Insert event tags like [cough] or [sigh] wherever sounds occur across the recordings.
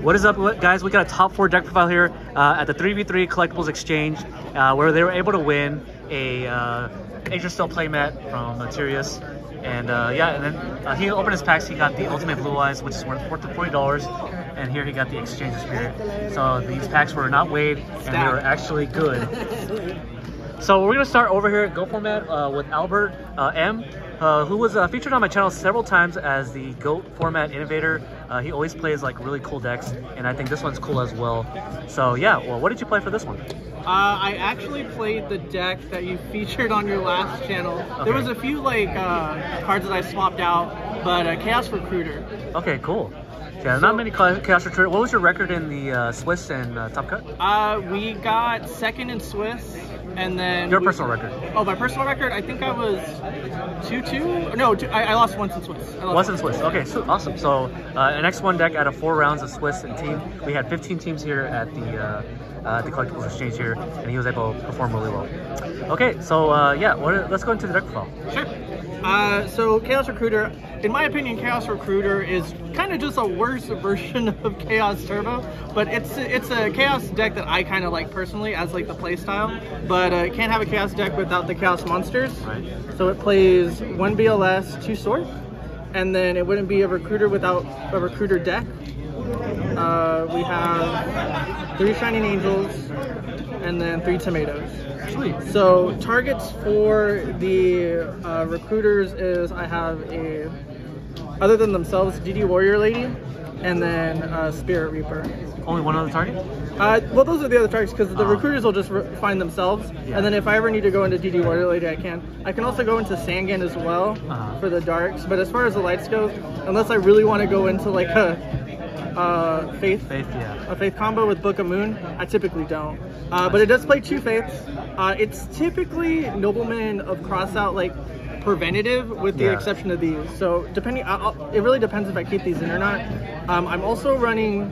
What is up, guys? We got a top four deck profile here uh, at the 3v3 Collectibles Exchange, uh, where they were able to win a uh, Ancient Steel playmat from Materius. And uh, yeah, and then uh, he opened his packs. He got the Ultimate Blue Eyes, which is worth worth forty dollars, and here he got the Exchange of Spirit. So these packs were not weighed, and they were actually good. So we're gonna start over here at Goat Format uh, with Albert uh, M, uh, who was uh, featured on my channel several times as the GOAT format innovator. Uh, he always plays like really cool decks, and I think this one's cool as well. So yeah, well, what did you play for this one? Uh, I actually played the deck that you [laughs] featured on your last channel. Okay. There was a few like uh, cards that I swapped out, but uh, Chaos Recruiter. Okay, cool. Yeah, not many Cha- Chaos Recruiter. What was your record in the uh, Swiss and uh, Top Cut? Uh, we got second in Swiss, and then Your we- personal record. Oh, my personal record. I think I was two two. No, two, I, I lost once in Swiss. I lost Was in Swiss. Okay, so awesome. So uh, an X1 deck out of four rounds of Swiss and team. We had 15 teams here at the uh, uh, the collectibles exchange here, and he was able to perform really well. Okay, so uh, yeah, what, let's go into the deck profile. Sure. Uh, so Chaos Recruiter, in my opinion, Chaos Recruiter is kind of just a worse [laughs] version of Chaos Turbo, but it's it's a Chaos deck that I kind of like personally as like the playstyle. But uh, can't have a Chaos deck without the Chaos monsters. Right. So it plays one BLS, two sword, and then it wouldn't be a Recruiter without a Recruiter deck. Uh, we have three Shining Angels, and then three Tomatoes. Sweet. So targets for the uh, recruiters is I have a, other than themselves, DD Warrior Lady, and then uh, Spirit Reaper. Only one other target? Uh, well, those are the other targets because the Oh. recruiters will just re- find themselves, Yeah. and then if I ever need to go into DD Warrior Lady, I can. I can also go into Sangan as well Uh-huh. for the darks, but as far as the lights go, unless I really want to go into like a uh, faith Faith, yeah. a faith combo with Book of Moon. I typically don't, uh, but it does play two faiths. Uh, it's typically Nobleman of Crossout like preventative, with the Yeah. exception of these. So depending, I'll, it really depends if I keep these in or not. Um, I'm also running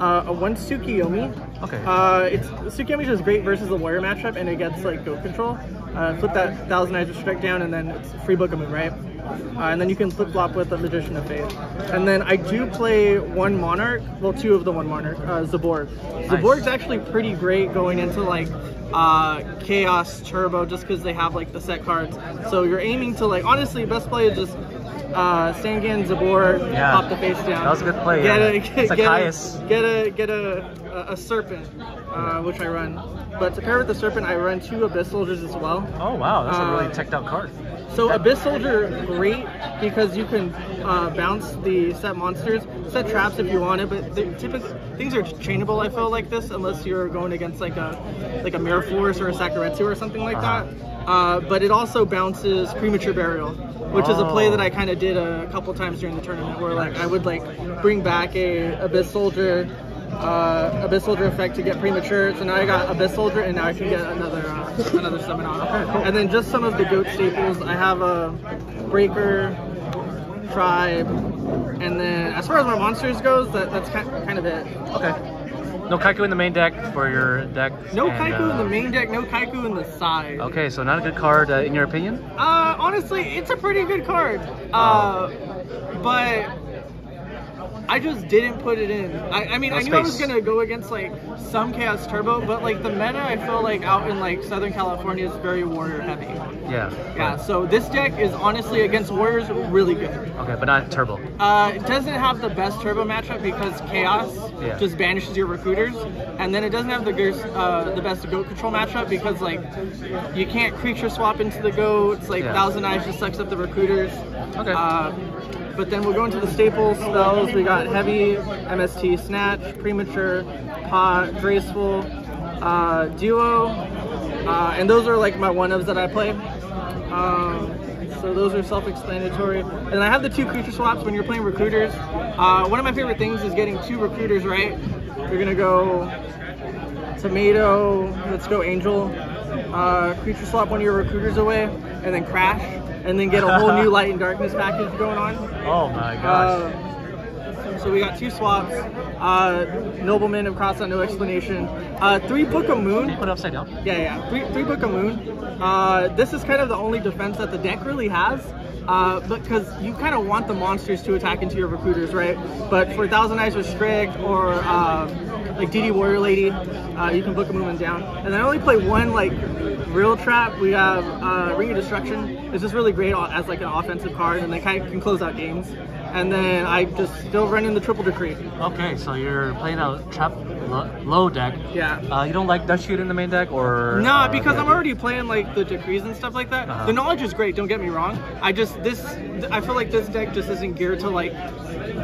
uh, a one Tsukiyomi. Okay. Uh, it's Tsukiyomi is great versus the warrior matchup, and it gets like goat control. Uh, flip that thousand eyes restrict down, and then it's free Book of Moon, right? Uh, and then you can flip flop with the Magician of Faith. And then I do play one Monarch, well, two of the one Monarch, uh, Zaborg. Zaborg's actually pretty great going into like uh, Chaos Turbo, just because they have like the set cards. So you're aiming to like honestly, best play is just uh, Sangan, Zaborg, Yeah. pop the face down. That was a good play, Get yeah. a, get, like get a, get a get a a, a serpent, uh, which I run. But to pair with the serpent, I run two Abyss Soldiers as well. Oh wow, that's a really Uh, teched out card. So Abyss Soldier, great because you can uh, bounce the set monsters, set traps if you want it, but typically things are chainable. I feel like this unless you're going against like a like a Mirror Force or a Sakuretsu or something like Uh-huh. that. Uh, but it also bounces Premature Burial, which is a play Oh. that I kind of did a couple times during the tournament, where like I would like bring back a Abyss Soldier. Uh, Abyss Soldier effect to get premature, so now I got Abyss Soldier, and now I can get another uh, another summon on. And then just some of the goat staples. I have a breaker, tribe, and then as far as my monsters goes, that, that's kind, kind of it. Okay. No Kycoo in the main deck for your deck. No and, Kycoo in uh, the main deck, no Kycoo in the side. Okay, so not a good card uh, in your opinion? Uh, honestly, it's a pretty good card. Uh, but I just didn't put it in. I, I mean, No I knew I was gonna go against like some Chaos Turbo, but like the meta, I feel like out in like Southern California is very warrior heavy. Yeah. Yeah, so this deck is honestly against warriors really good. Okay, but not turbo. Uh, it doesn't have the best turbo matchup because chaos Yeah. just banishes your recruiters, and then it doesn't have the uh, the best goat control matchup because like you can't creature swap into the goats. Like Yeah. thousand eyes just sucks up the recruiters. Okay. Uh, but then we'll go into the staple spells. We got heavy, MST, snatch, premature, pot, graceful, uh, duo, uh, and those are like my one ofs that I play. Um, so those are self-explanatory. And I have the two creature swaps when you're playing recruiters. Uh, one of my favorite things is getting two recruiters right. You're gonna go tomato. Let's go angel. Uh, creature swap one of your recruiters away, and then crash, and then get a whole new light and darkness package going on. Oh my gosh. Uh, So we got two swaps, uh, Nobleman of Cross on No Explanation, uh, three Book of Can you Moon. put it upside down? Yeah, yeah, three, three Book of Moon. Uh, this is kind of the only defense that the deck really has. Uh, because you kind of want the monsters to attack into your recruiters, right? But for Thousand Eyes Restrict or uh, like DD Warrior Lady, uh, you can book a movement down. And then I only play one like real trap. We have uh, Ring of Destruction. It's just really great as like an offensive card, and they kind of can close out games. And then I just still running the Triple Decree. Okay, so you're playing a trap lo- low deck. Yeah. Uh, you don't like Dust Chute in the main deck, or Nah, uh, because I'm already playing like the decrees and stuff like that. Uh-huh. The knowledge is great. Don't get me wrong. I just this I feel like this deck just isn't geared to like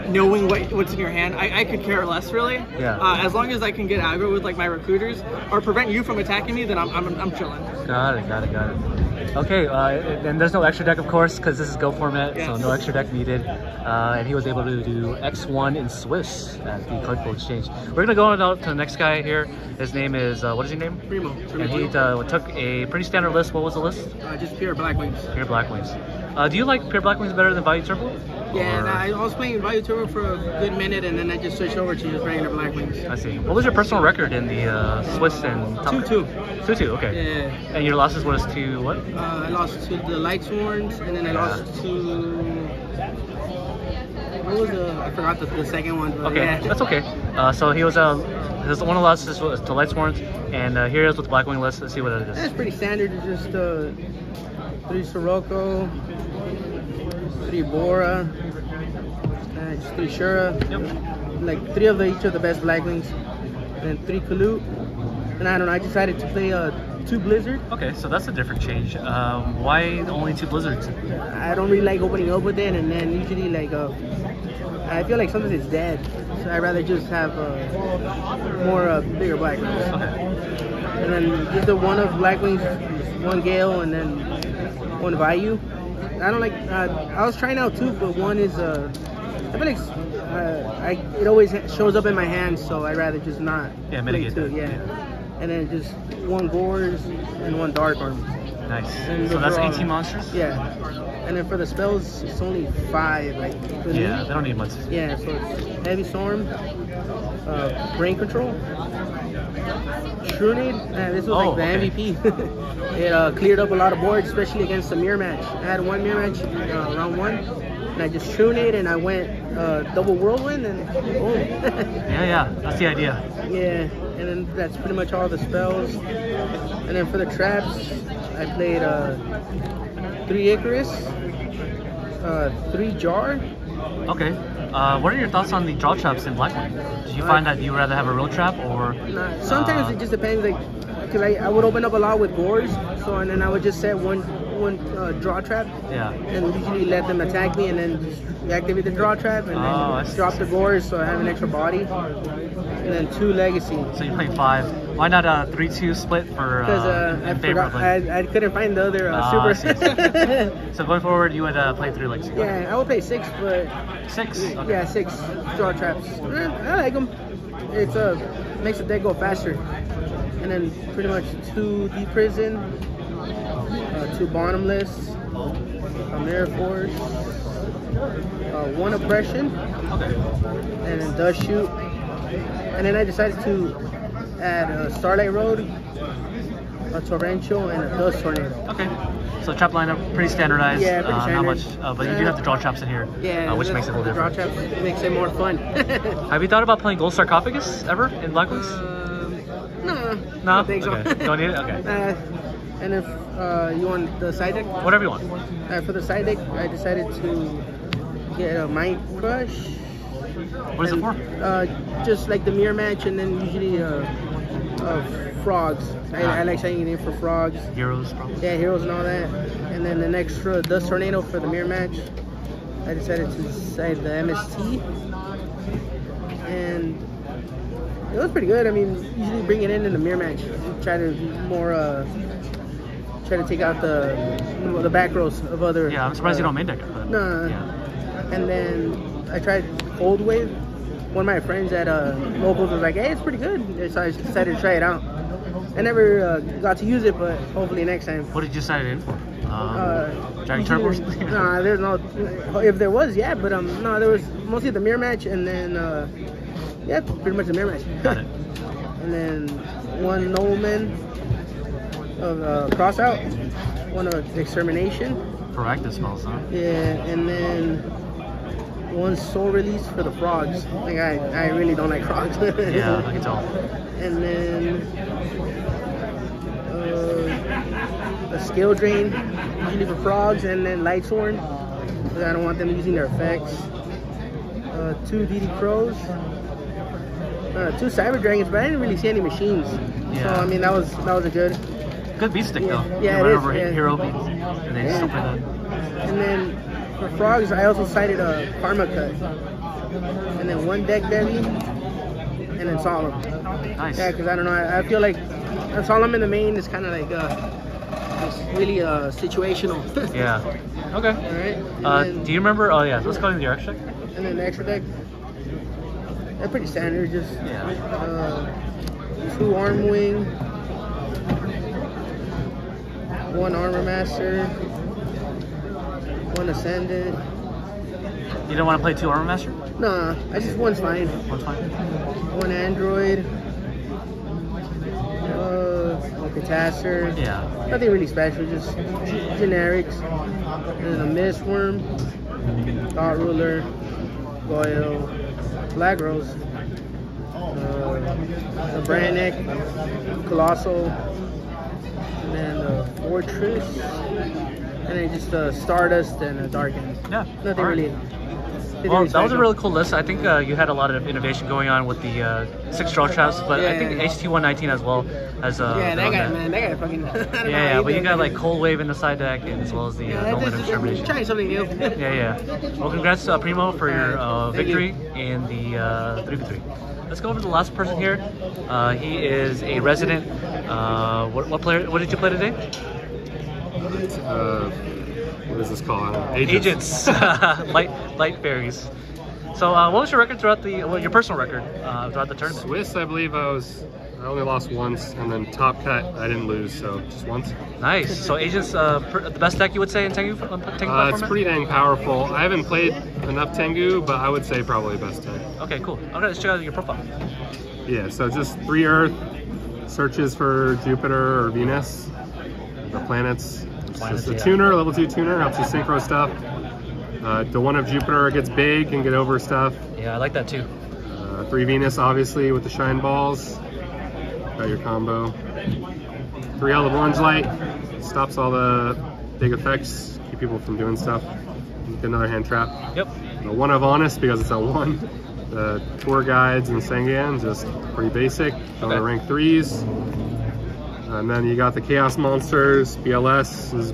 knowing what what's in your hand. I, I could care less really. Yeah. Uh, as long as I can get aggro with like my recruiters or prevent you from attacking me, then I'm I'm, I'm chilling. Got it, got it, got it. Okay, uh, and there's no extra deck, of course, because this is Goat format, so no extra deck needed. Uh, and he was able to do X1 in Swiss at the Collectible Exchange. We're gonna go on out to the next guy here. His name is uh, what is your name? Primo. And he uh, took a pretty standard list. What was the list? Uh, just pure black wings. Pure Blackwings. Uh, do you like Pure Blackwings better than Value Turbo? Yeah, Or- I was playing Value Turbo for a good minute, and then I just switched over to just regular Black Wings. I see. What was your personal record in the uh, Swiss and top Two two. Two two. Okay. Yeah. And your losses was to what? Uh, I lost to the Light Sworns, and then I lost to. What was the? I forgot the, the second one. Okay, yeah. that's okay. Uh, so he was uh, his one of the losses was to Lightsworns, and uh, here he is with the Blackwing list. Let's see what it is. That's pretty standard. Just uh, three Sirocco, three Bora, uh, three Shura, Yep. like three of the, each of the best black wings, and three Kalut. And I don't know. I decided to play uh, two Blizzard. Okay, so that's a different change. Um, why only two blizzards? I don't really like opening up with it, and then usually like uh, I feel like sometimes it's dead, so I'd rather just have uh, more uh, bigger black wings. Okay. And then just the one of black wings, one Gale, and then one Vayu. I don't like. Uh, I was trying out two, but one is uh, I feel like uh, I it always shows up in my hand, so I'd rather just not. Yeah, mitigate two. that. Yeah. And then just one Gorz and one Dark Arm. Nice. And So that's those all- 18 monsters. Yeah. And then for the spells, it's only five. Like me. Yeah, they don't need much. Yeah, so it's Heavy Storm, uh, Brain Control, Uh, this was Oh, like the okay. MVP. [laughs] it uh, cleared up a lot of boards, especially against the mirror match. I had one mirror match uh, round one, and I just Shrunade and I went uh, double whirlwind and boom. [laughs] Yeah, yeah, that's the idea. yeah, and then that's pretty much all the spells. And then for the traps, I played uh, three Icarus, uh, three Jar, Okay. Uh, what are your thoughts on the draw traps in Blackwing? Do you find that you rather have a real trap or? Nah, sometimes uh, it just depends, like, cause I, I would open up a lot with gorz, so and then I would just set one one uh, draw trap, Yeah. and usually let them attack me, and then just activate the draw trap, and Oh, then drop the gorz, so I have an extra body, and then two legacy. So you played five. Why not a three-two split for Because uh, uh, in I favor forgot? I, I couldn't find the other uh, Ah, super. [laughs] So going forward, you would uh, play three legs. yeah, I would play six, but Six. Okay. yeah, six draw traps. Eh, I like them. It's uh makes the deck go faster, and then pretty much two deep prison, uh, two bottomless, a mirror force, uh, one oppression, and then dust chute. And then I decided to add a starlight road, a torrential, and a dust tornado. Okay. So trap lineup pretty standardized. Yeah, pretty uh, Not much, standard. uh, but you do have the draw traps in here, Yeah, uh, which makes it a little the draw traps makes it more fun. [laughs] Have you thought about playing Gold Sarcophagus ever in Blackwings? Um, no, I No? don't think so. Okay. Don't need it? Okay. [laughs] And if uh, you want the side deck, Whatever you want. uh, for the side deck, I decided to get a Mind Crush. What is it for? Uh, just like the mirror match, and then usually uh, uh, frogs. I, I like saying it in for frogs. Heroes, probably. Yeah, heroes and all that. And then an extra Dust Tornado for the mirror match. I decided to side the MST. And it was pretty good. I mean, usually bring it in in the mirror match. Try to more, uh, try to take out the the back rows of other. Yeah, I'm surprised you uh, don't main deck it. But, No. Yeah. And then I tried Cold Wave. One of my friends at uh, locals was like, "Hey, it's pretty good." So I decided to try it out. I never uh, got to use it, but hopefully next time. What did you sign it in for? Um, Uh, Dragon Turbo or? [laughs] Nah, there's no. If there was, yeah, but um, no, there was mostly the mirror match, and then uh, yeah, pretty much the mirror match. Got it. [laughs] and then one nobleman of uh, cross out, one of extermination, Proactive spells, huh? yeah, and then one soul release for the frogs. Like I, I really don't like frogs. [laughs] Yeah, I can tell. and then uh, a skill drain, usually for frogs, and then light horn. I don't want them using their effects. Uh, two DD crows. Uh, two cyber dragons, but I didn't really see any machines. Yeah. So I mean that was that was a good. Good beat stick though. Yeah, you it run is, over yeah. hero beats, and then Yeah. like that. And then for frogs, I also cited a karma cut, and then one deck bevy, and then solemn. Nice. Yeah, because I don't know. I, I feel like uh, solemn in the main is kind of like uh, it's really uh, situational. [laughs] Yeah. Okay. All right. Uh, then, do you remember? Oh yeah, let's go into the extra. and then the extra deck. They're pretty standard. Just Yeah. uh, two arm wing, one armor master, one ascendant. You don't want to play two armor master? Nah, I just one's fine. One's fine. One android. Uh, a. Yeah. Nothing really special, just generics. And a mist wurm, thought ruler, Goyle, Black Rose, uh, a Brionac, Colossal, and then a Fortress, and then just a Stardust and a Dark End. Yeah. Nothing right. really. Well, that was a really cool list. I think uh, you had a lot of innovation going on with the uh, six draw traps, but I think yeah, yeah. HT119 as well as Uh, Yeah, that guy, man, that guy fucking. [laughs] I don't know Yeah, yeah, but you got like Cold Wave in the side deck, and as well as the uh, Yeah, that's- of Extermination. Trying something new. Yeah, yeah. Well, congrats, uh, Primo, for your uh, Thank you. victory in the uh, 3v3. Let's go over to the last person here. Uh, he is a resident. Uh, what, what player? What did you play today? uh, what is this called? I. Agents, [laughs] [laughs] light light fairies. So, uh, what was your record throughout the? Well, your personal record uh, throughout the tournament? Swiss, I believe I was. I only lost once, and then top cut, I didn't lose, so just once. Nice. So, agents, uh, the best deck you would say in Tengu, Tengu Uh, it's pretty dang powerful. I haven't played enough Tengu, but I would say probably best tank. Okay, cool. Okay, let's check out your profile. Yeah, so just three Earth searches for Jupiter or Venus, the planets. It's Planets, just a yeah. tuner, level two tuner, helps you synchro stuff. Uh, the one of Jupiter gets big and get over stuff. Yeah, I like that too. Uh, three Venus, obviously, with the shine balls. Got your combo. Three L of orange light stops all the big effects, keep people from doing stuff. Get another hand trap. Yep. The one of honest because it's a one. The tour guides and Sangan, just pretty basic. Going Okay. to rank threes. And then you got the Chaos Monsters, BLS is,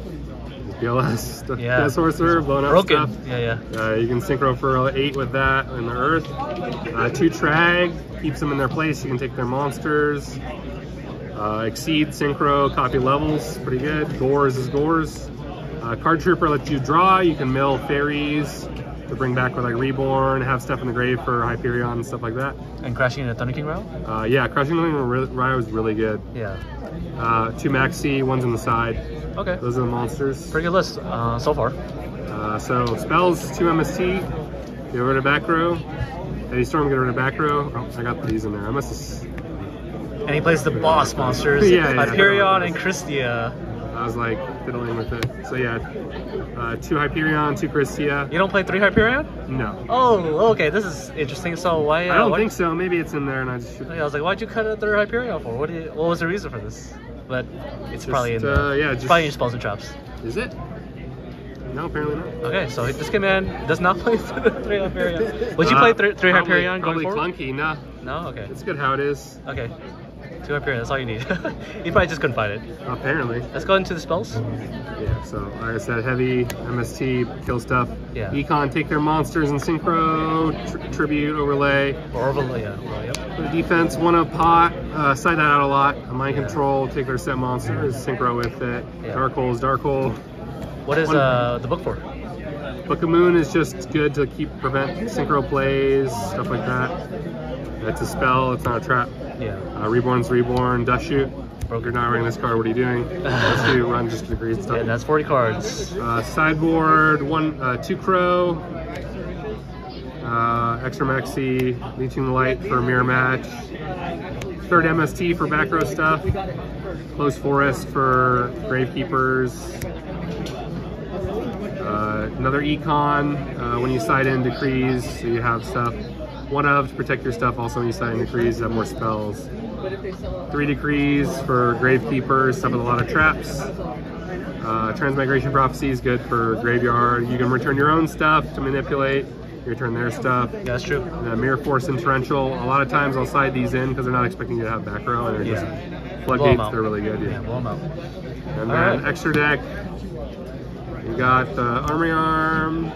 BLS, [laughs] the Yeah. Sorcerer, blowing up Broken. stuff. Yeah, yeah. Uh, you can synchro for eight with that in the earth. Uh, two trag keeps them in their place. You can take their monsters. Uh, exceed synchro copy levels, pretty good. Gorz is gorz. Uh, card trooper lets you draw. You can mill fairies to bring back with like reborn, have stuff in the grave for Hyperion and stuff like that. And crashing into Thunder King route? Uh, yeah, crushing the Rye was really good. Yeah. Uh, two maxi, one's on the side. Okay. Those are the monsters. Pretty good list uh, so far. Uh, so spells, two MST, get rid of back row. Heavy Storm, get rid of back row. Oh, I got these in there. I must have, And he plays the boss monsters, [laughs] Yeah, yeah, Hyperion and Christia. I was like fiddling with it. So yeah, uh, two Hyperion, two Christia. You don't play three Hyperion? No, Oh, okay. This is interesting. So why? Uh, I don't why- think so. Maybe it's in there and I just should. I was like, why'd you cut a third Hyperion for? What? Do you, what was the reason for this? But it's probably in Just, uh, yeah, just- probably in your spells and traps. Is it? No, apparently not. Okay, so this man does not play three Hyperion. [laughs] Would you Uh, play th- three probably- Hyperion going Probably forward? clunky. Nah, No. Okay. it's good how it is. Okay. Two Hyperion. That's all you need. [laughs] you probably just couldn't find it. Apparently. Let's go into the spells. Yeah, so like I said, heavy, MST, kill stuff. Yeah. Econ, take their monsters and synchro, tr- tribute, overlay. Or overlay. Yeah. Well, yep. For the defense, one up pot, uh, side that out a lot. Mind Yeah. control, take their set monsters, synchro with it. Yeah. Dark hole is dark hole. What is uh, the book for? Book of Moon is just good to keep prevent synchro plays, stuff like that. It's a spell, it's not a trap. Yeah. Uh, Reborn's Reborn, Dust Chute. You're not running this card. What are you doing? [laughs] Let's do run just decrease stuff. And that's 40 cards. Uh, sideboard, one, uh, two crow, uh, extra maxi, leeching the light for mirror match, third MST for back row stuff, close forest for gravekeepers, uh, another econ uh, when you side in decrees, so you have stuff. One of to protect your stuff. Also, when you side in decrees, you have more spells. Three decrees for gravekeepers, stuff with a lot of traps. Uh, Transmigration Prophecy is good for graveyard. You can return your own stuff to manipulate. You return their stuff. Yeah, that's true. Uh, Mirror Force and Torrential. A lot of times I'll side these in because they're not expecting you to have back row and they're Yeah. just floodgates. They're really good. Yeah, Yeah. blow 'em out. And All then right. extra deck. You got the Armory Arm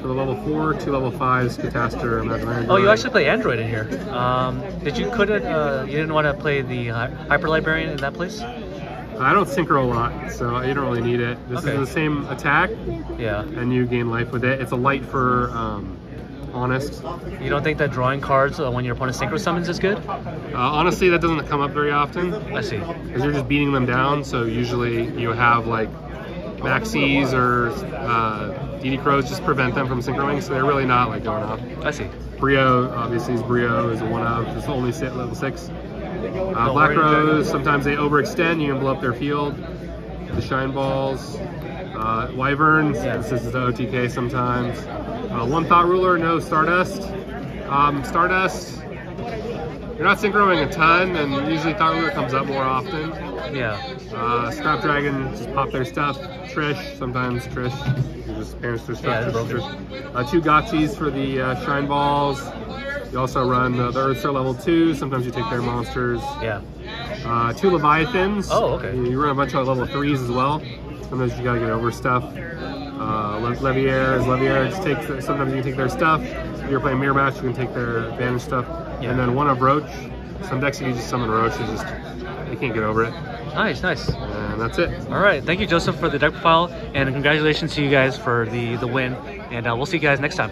for the level four, two level fives, Catastor, Magic Iron Oh, you actually play Android in here. Um, did you couldn't uh, you didn't want to play the Hy- Hyper Librarian in that place? I don't synchro a lot, so you don't really need it. This Okay. is the same attack, Yeah. and you gain life with it. It's a light for um, honest. You don't think that drawing cards uh, when your opponent synchro summons is good? Uh, honestly, that doesn't come up very often I see. because you're just beating them down. So usually you have like maxis or uh, DD crows just prevent them from synchroing. So they're really not like going off. I see. Brio, obviously, is Brio is a one of. It's only sit level six. Uh, Black worry, Rose, sometimes they overextend. You can blow up their field. The Shine Balls. Uh, Wyverns, Yeah. this is the OTK sometimes. Uh, one Thought Ruler, no Stardust. Um, Stardust, you're not synchroing a ton, and usually Thought Ruler comes up more often. Yeah. Uh, Scrap Dragon, just pop their stuff. Trish, sometimes Trish. Just banish their stuff. Yeah, Trish, Uh, two Gotchis for the uh, Shine Balls. You also run uh, the Earth Star level two. Sometimes you take their monsters. Yeah. Uh, two Leviathans. Oh, okay. You run a bunch of level threes as well. Sometimes you gotta get over stuff. Uh, Le- Leviair is Leviair. Just their- sometimes you can take their stuff. If you're playing mirror match, you can take their advantage stuff. Yeah. And then one of Roach. Some decks you can just summon Roach. It's just you can't get over it. Nice, nice. And that's it. All right. Thank you, Joseph, for the deck profile, and congratulations to you guys for the the win. And uh, we'll see you guys next time.